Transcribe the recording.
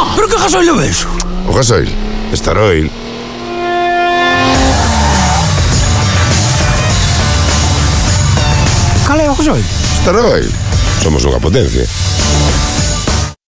No, pero que gasoil é eso? O gasoil, estaroil, Cal é o gasoil? Estaroil. Somos unha potencia.